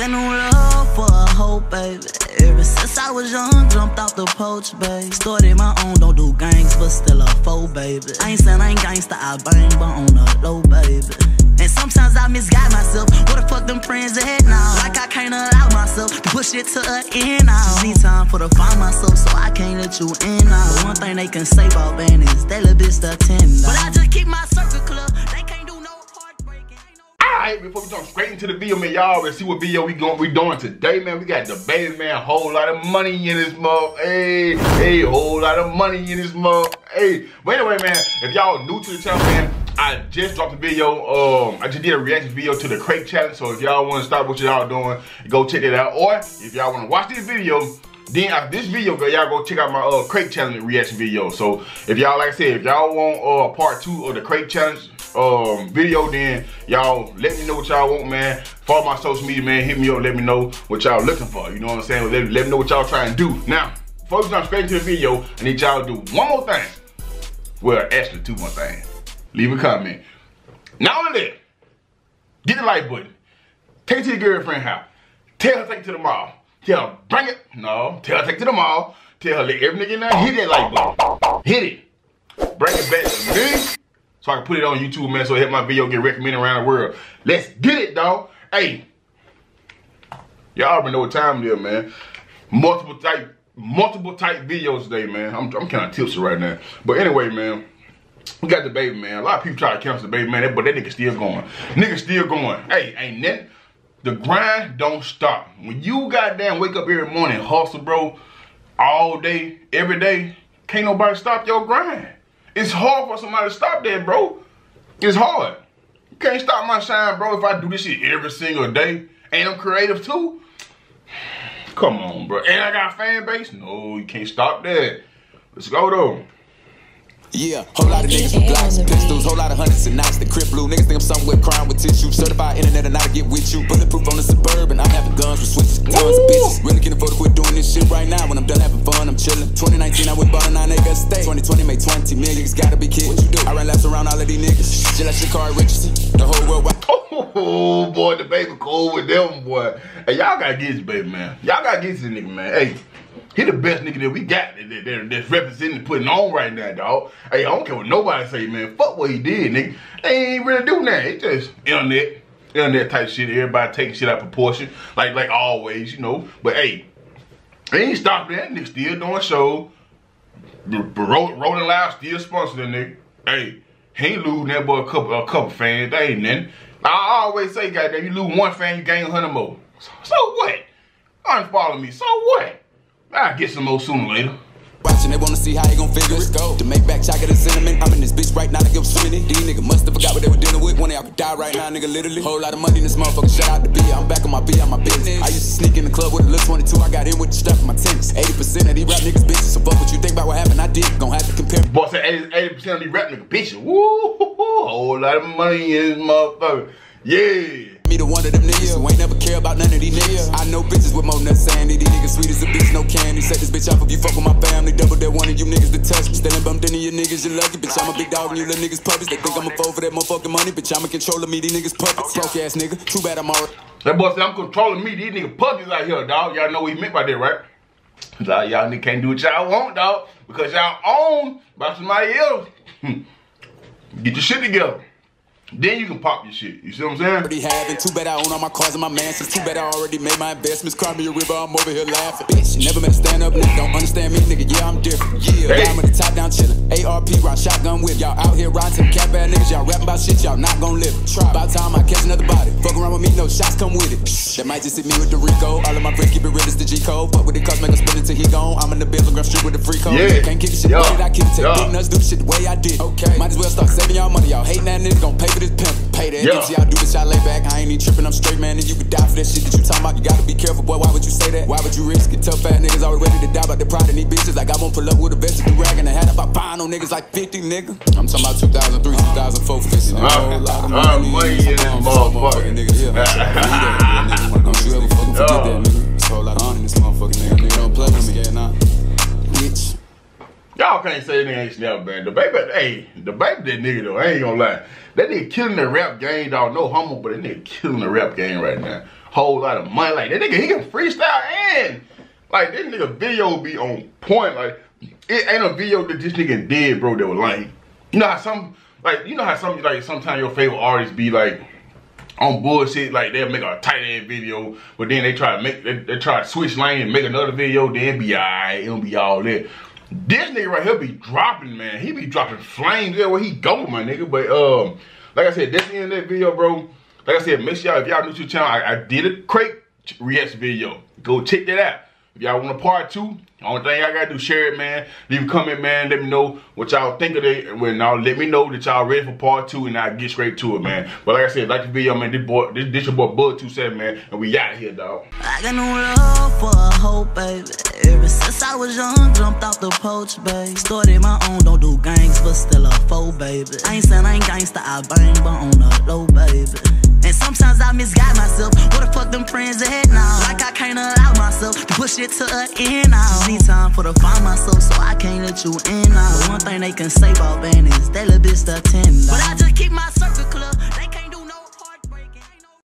a new love for a hoe, baby. Ever since I was young, jumped off the porch, baby. Started my own, don't do gangs, but still a foe, baby. I ain't saying I ain't gangsta, I bang, but on the low, baby. And sometimes I misguide myself. What the fuck them friends at now? Like I can't allow myself to push it to an end now. Need time for to find myself, so I can't let you in now. One thing they can say about band is that little bitch the tender. But I just keep my circle club. Alright, before we jump straight into the video, man, y'all already see what video we going we doing today, man. We got the baby man, whole lot of money in this mug. Hey, hey, whole lot of money in this mug. Hey, but anyway, man, if y'all new to the channel, man, I just dropped a video. Um, I just did a reaction video to the crate challenge. So if y'all want to stop what y'all doing, go check it out. Or if y'all want to watch this video, then after this video, y'all go check out my uh, crate challenge reaction video. So if y'all, like I said, if y'all want uh, part two of the crate challenge um, video, then y'all let me know what y'all want, man. Follow my social media, man. Hit me up, let me know what y'all looking for. You know what I'm saying? Let, let me know what y'all trying to do. Now, before we jump straight into the video, I need y'all to do one more thing. Well, actually, two more things. Leave a comment. Not only that, get the like button. Take it to your girlfriend house. Tell her take it to the mall. Tell her bring it. No. Tell her take it to the mall. Tell her let every nigga in there hit that like button. Hit it. Bring it back to me. So I can put it on YouTube, man, so help my video get recommended around the world. Let's get it, dog. Hey. Y'all already know what time it is, man. Multiple type, multiple type videos today, man. I'm, I'm kind of tipsy right now. But anyway, man. We got DaBaby, man. A lot of people try to cancel DaBaby, man, but that nigga still going. Nigga still going. Hey, ain't that the grind don't stop. When you goddamn wake up every morning, hustle, bro, all day, every day, can't nobody stop your grind. It's hard for somebody to stop that, bro. It's hard. You can't stop my shine, bro, if I do this shit every single day. And I'm creative too. Come on, bro. And I got fan base? No, you can't stop that. Let's go though. Yeah, whole lot of niggas with blocks pistols, whole lot of hundreds and knots. The crib blue niggas think I'm something with crime with tissue. Certified internet and I to get with you. Bulletproof on the suburban. I'm having guns with switches, tons of bitches. Really can't afford to quit doing this shit right now. When I'm done having fun, I'm chilling. 2019, I went bought a nine acre estate. 2020 made 20 million. Niggas gotta be kidding. What you do? I ran laps around all of these niggas. Shit like Sha'Carri Richardson. The whole world. wide- Oh boy, DaBaby cool with them boy. Hey, y'all gotta get this baby man. Y'all gotta get this nigga man. Hey, he the best nigga that we got that, that, that- that's representing putting on right now, dog. Hey, I don't care what nobody say, man. Fuck what he did, nigga. They ain't really do nothing. It just internet, internet type shit. Everybody taking shit out of proportion, like like always, you know. But hey, they ain't stopping that. Nigga still doing show. Rolling Loud still sponsor that nigga. Hey, he ain't losing that boy a couple a couple fans. That ain't nothing. I always say, goddamn, you lose one fan, you gain a hundred more. So, so what? Unfollow me. So what? I'll get some more sooner or later. Watching, they wanna see how you gon' figure it. Go. To make back chocolate and cinnamon. I'm in this bitch right now, like I'm swimming it. These niggas must have forgot what they were dealing with. One of y'all could die right now, nigga, literally. Whole lot of money in this motherfucker. Shout out to B, I'm back on my B, on my business. I used to sneak in the club with a little 22. I got in with the stuff in my tennis. 80% of these rap niggas bitches. So fuck what you think about what happened, I did. Gon' have to compare. Boy said 80 percent of these rap niggas bitches. Woo, whole lot of money in this motherfucker. Yeah. Me the one of them niggas who ain't never care about none of these niggas. I know bitches with more nuts sandy. These niggas sweet as a bitch, no candy. Set this bitch off if you fuck with my family. Double that one of you niggas to touch me. Standing bumped into you niggas, you lucky. Bitch, I'm a big dog and you little niggas puppies. They think I'm a fool for that motherfucking money. Bitch, I'm a controller me, these niggas puppets. Oh, Broke ass nigga. Too bad I'm already. That boy said I'm controlling me. These niggas puppies out here, dog. Y'all know what he meant by that, right? Y'all, y'all niggas can't do what y'all want, dog. Because y'all own by somebody else. Get your shit together. Then you can pop your shit. You see what I'm saying? already having. Too bad I own all my cars and my mansions. Too bad I already made my investments. Cry me a river, I'm over here laughing. Bitch, never met a stand up nigga. Don't understand me, nigga. Yeah, I'm different. Yeah, Hey. I'm at the top down chillin'. ARP, round shotgun whip. Y'all out here riding to cap ass niggas. Y'all rapping about shit, y'all not gon' live. Try. About time I with me, no shots come with it. That might just hit me with the Rico. All of my friends keep it real as the G code. Fuck with the cost, make us spin it till he gone. I'm in the Bills on Grand Street with the free code. Yeah. Can't kick the shit Yeah. the way that I it. Take Yeah. nuts, do the shit the way I did. Okay. Might as well start saving y'all money. Y'all hating that nigga, gon' pay for this pimp. Pay that. Yeah. Y'all do this, y'all lay back. I ain't even tripping, I'm straight, man. And you could die for that shit that you talking about. You gotta be careful, boy. Why would you say that? Why would you risk it? Tough ass niggas already ready to die about their pride in these bitches. Like I won't pull up with a vest and rag and a niggas like 50, nigga. I'm talking about 2003, 2004, 50. Uh, uh, money in this motherfucker. nigga. Yeah. Don't you ever fucking forget that, nigga. It's a whole lot of in this motherfucker, nigga. Nigga don't play with me, yeah, nah. Bitch. Y'all can't say nigga ain't snap man. DaBaby, hey, DaBaby that nigga though, I ain't gonna lie. That nigga killing the rap game, dog. No humble, but that nigga killing the rap game right now. whole lot of money. Like that nigga, he can freestyle and like this nigga video be on point. Like it ain't a video that this nigga did, bro, that was lame. You know how some like you know how some like sometimes your favorite artists be like on bullshit, like they'll make a tight end video, but then they try to make they, they try to switch lane and make another video, then be alright, it'll be all that. This nigga right here be dropping, man. He be dropping flames everywhere he go, my nigga. But um, like I said, that's the end of that video, bro. Like I said, make sure y'all, if y'all new to the channel, I, I did a crate reaction video. Go check that out. If y'all want a part two, only thing y'all gotta do, share it, man. Leave a comment, man. Let me know what y'all think of it. When y'all let me know that y'all ready for part two, and I'll get straight to it, man. But like I said, like the video, man. This boy, this, this your boy Bud27, man, and we out here, dog. I got no love for a hoe, baby. Ever since I was young, jumped off the poach, baby. Started my own, don't do gangs, but still a foe, baby. I ain't saying I ain't gangsta, I bang, but on the low, baby. And sometimes I misguide myself. What the fuck them friends ahead now? Like I can't push it to an end now. Need time for to find myself, so I can't let you in now. One thing they can say about band is they little bitch the ten. But I just keep my circle.